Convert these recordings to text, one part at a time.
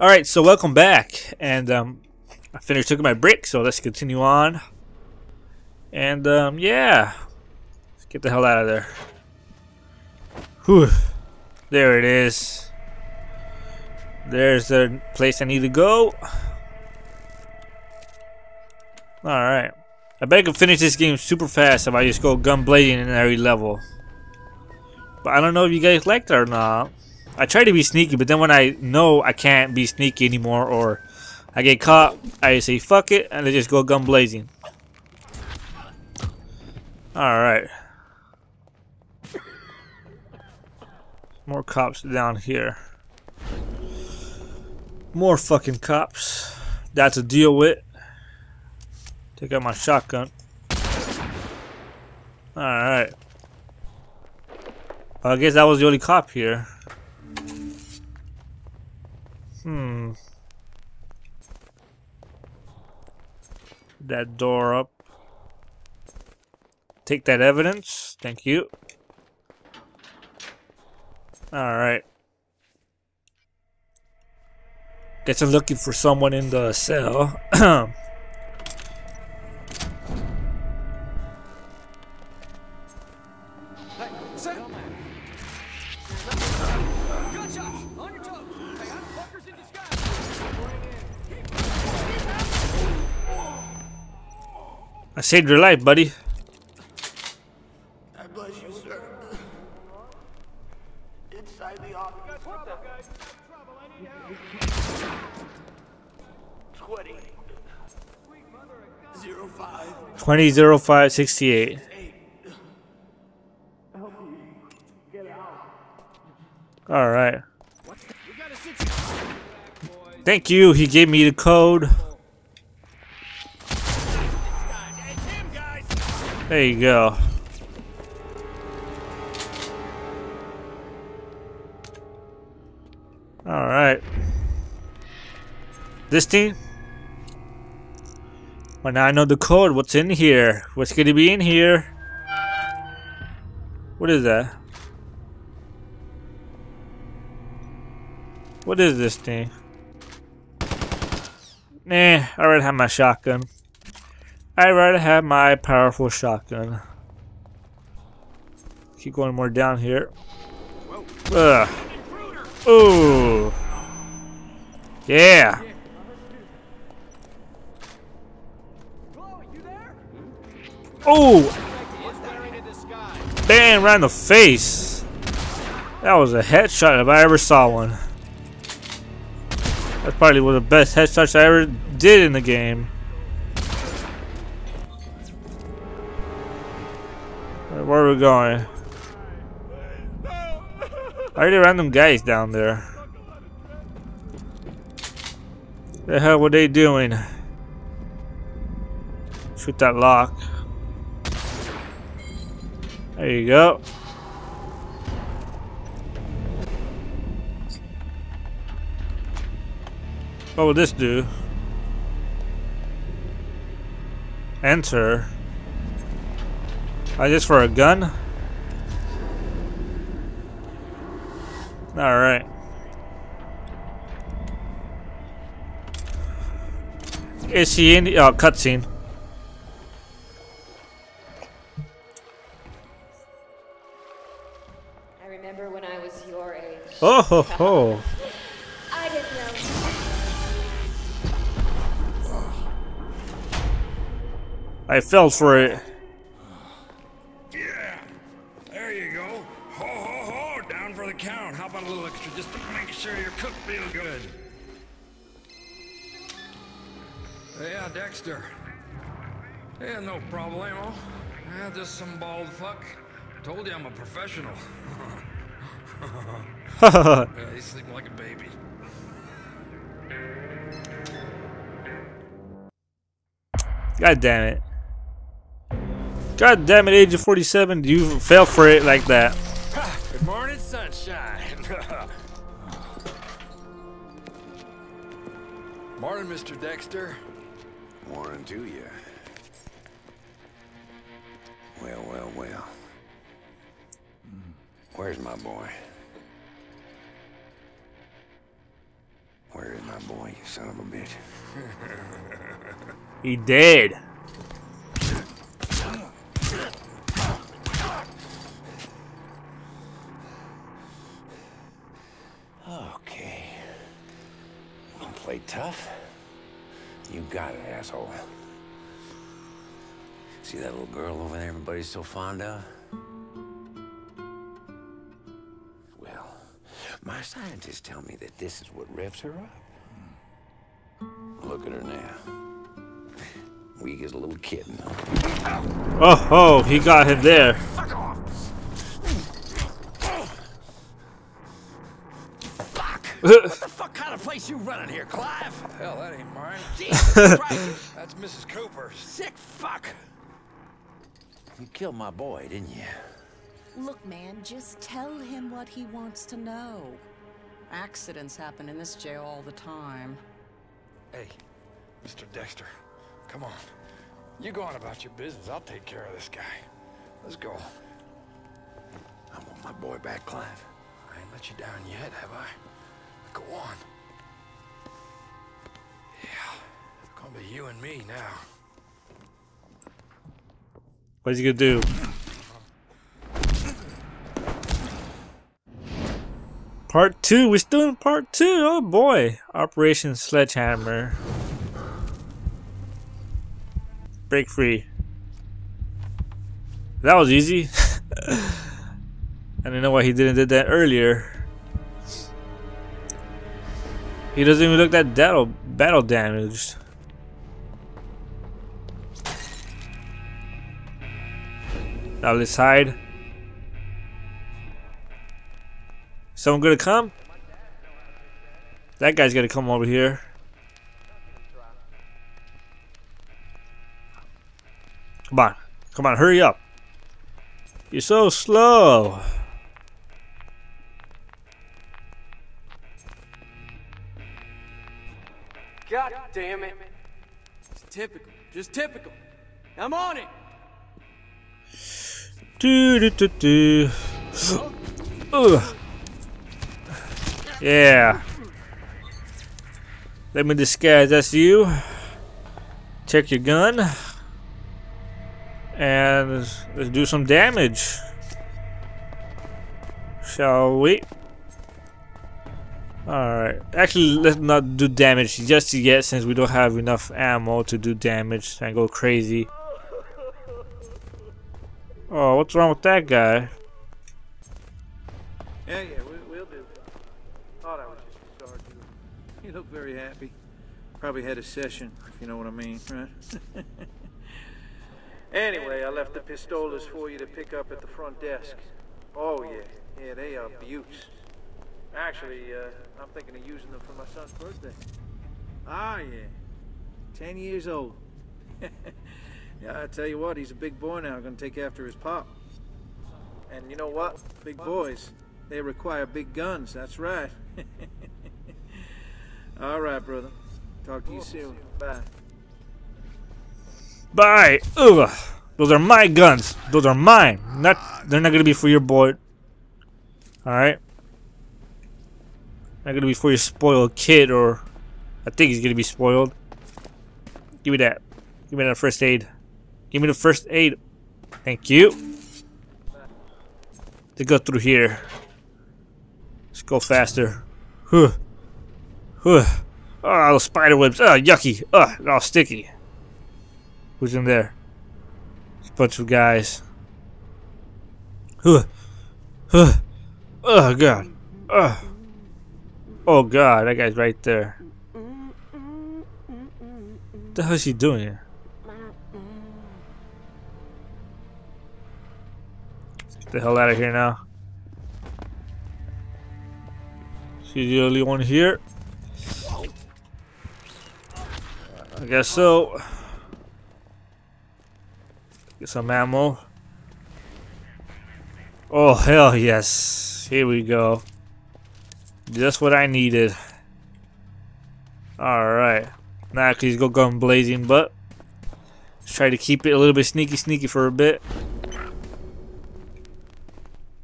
All right, so welcome back, and um, I finished taking my break, so let's continue on. And um, yeah, let's get the hell out of there. Whew, there it is. There's the place I need to go. All right, I bet I can finish this game super fast if I just go gun blazing in every level. But I don't know if you guys like that or not. I try to be sneaky, but then when I know I can't be sneaky anymore or I get caught, I say fuck it and I just go gun blazing. Alright. More cops down here. More fucking cops. That's to deal with. Take out my shotgun. Alright. I guess that was the only cop here. Hmm. That door up. Take that evidence. Thank you. Alright. Guess I'm looking for someone in the cell. saved your life, buddy. God bless you, sir. Inside the office. 20. Zero five. 200568. All right. Thank you. He gave me the code. There you go. All right. This team. Well, now I know the code. What's in here? What's gonna be in here? What is that? What is this thing? Nah, I already have my shotgun. I rather have my powerful shotgun. Keep going more down here. Ugh. Ooh. Yeah. Oh! Bam! Right in the face. That was a headshot if I ever saw one. That's probably one of the best headshots I ever did in the game. Where are we going? Are there random guys down there? The hell were they doing? Shoot that lock. There you go. What will this do? Enter. I just for a gun? Alright. Is he in the oh, cutscene? I remember when I was your age. Oh ho ho. I didn't know. I fell for it. Sure your cook feels good? Yeah, Dexter. Yeah, no problemo. Yeah, just some bald fuck. Told you I'm a professional. yeah, he's sleeping like a baby. God damn it. God damn it, Agent 47, you fell for it like that. Good morning, sunshine. Morning, Mr. Dexter. Morning to you. Well, well, well. Where's my boy? Where is my my boy, you son of a bitch. He dead. Okay. Wanna play tough? Got it, asshole. See that little girl over there everybody's so fond of? Well, my scientists tell me that this is what revs her up. Look at her now. Weak as a little kitten. Oh, oh, he got him there. Fuck off! Fuck! Place you running here, Clive? Hell, that ain't mine. Jesus Christ! That's Mrs. Cooper. Sick fuck! You killed my boy, didn't you? Look, man, just tell him what he wants to know. Accidents happen in this jail all the time. Hey, Mr. Dexter, come on. You go on about your business. I'll take care of this guy. Let's go. I want my boy back, Clive. I ain't let you down yet, have I? Go on. Be you and me now. What's he gonna do? Part two. We're still in part two. Oh boy. Operation Sledgehammer. Break free. That was easy. I don't know why he didn't did that earlier. He doesn't even look that battle battle damaged. Now let's hide. Someone gonna come? That guy's gonna come over here. Come on. Come on, hurry up. You're so slow. God damn it. It's typical. Just typical. I'm on it. Do do do do. Ugh. Yeah. Let me disguise that's you. Check your gun. And let's, do some damage. Shall we? Alright. Actually, let's not do damage just yet since we don't have enough ammo to do damage and go crazy. Oh, what's wrong with that guy? Yeah, yeah, we, we'll do. Thought I was just a sergeant. You look very happy. Probably had a session, if you know what I mean, right? anyway, I left the pistolas for you to pick up at the front desk. Oh, yeah. Yeah, they are beauts. Actually, uh, I'm thinking of using them for my son's birthday. Ah, yeah. Ten years old. yeah, I tell you what, he's a big boy now, gonna take after his pop. And you know what? Big boys, they require big guns, that's right. All right, brother. Talk to you soon. Bye. Bye. Ugh. Those are my guns. Those are mine. Not. They're not gonna be for your boy. All right. Not gonna be for your spoiled kid, or I think he's gonna be spoiled. Give me that. Give me that first aid. Give me the first aid. Thank you. To go through here. Let's go faster. Huh. Huh. Oh, those spider webs. Oh, yucky. Oh, they're all sticky. Who's in there? It's a bunch of guys. Huh. Huh. Oh, God. Oh. oh, God. That guy's right there. What the hell is he doing here? The hell out of here now. She's the only one here. I guess so. Get some ammo. Oh, hell yes. Here we go. Just what I needed. Alright. Now please go gun blazing, but let's try to keep it a little bit sneaky sneaky for a bit.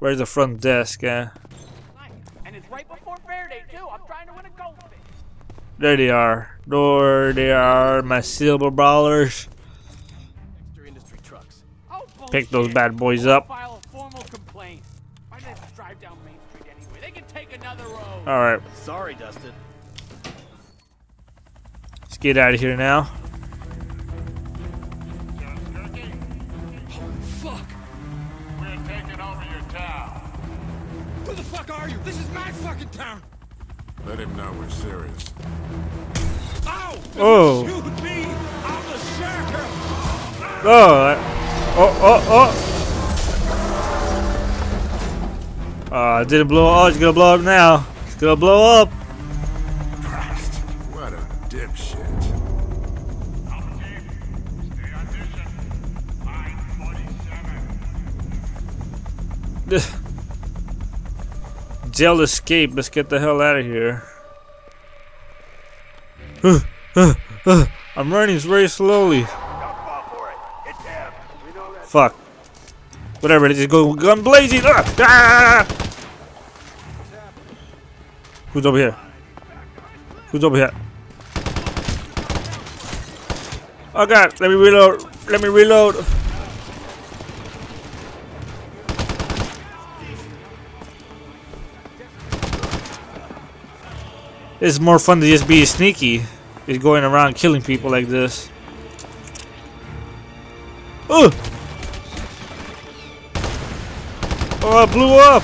Where's the front desk, eh? And it's right before Fair too. I'm trying to win a goldfish. There they are. There they are, my silver ballers. Dexter Industry trucks. Oh, Pick those bad boys up. File a formal complaint. Why don't they drive down Main Street anyway? They can take another road. Alright, Sorry, Dustin. let's get out of here now. This is my fucking town! Let him know we're serious. Ow! Oh. Shoot me! I'm the sheriff! Oh, that- oh, oh, oh. Uh, didn't blow up. Oh, it's gonna blow up now. It's gonna blow up. Christ, what a dipshit. Stay on mission. Line 47. Jail escape. Let's get the hell out of here. I'm running very slowly. Fuck. Whatever, let's go gun blazing. Ah! Who's over here? Who's over here? Oh god, let me reload. Let me reload. It's more fun to just be sneaky. Is going around killing people like this. Oh! Oh, it blew up!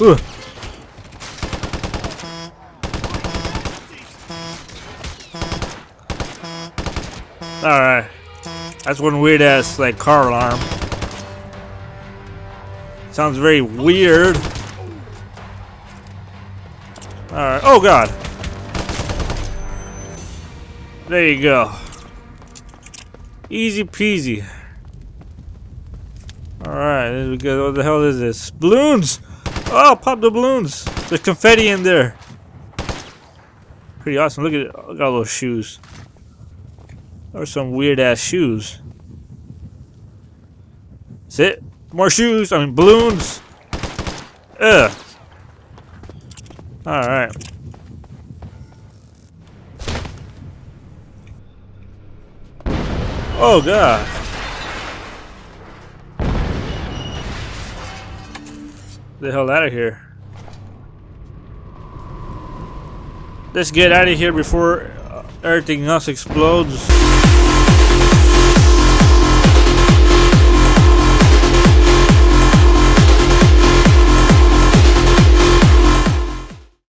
Ugh. Alright. That's one weird ass like car alarm. Sounds very weird. Alright. Oh god. There you go. Easy peasy. Alright, there we go. What the hell is this? Balloons! Oh, pop the balloons! There's confetti in there. Pretty awesome. Look at, it. I got those shoes. Are some weird ass shoes. That's it. More shoes. I mean balloons. Ugh. All right. Oh god. The hell out of here. Let's get out of here before everything else explodes.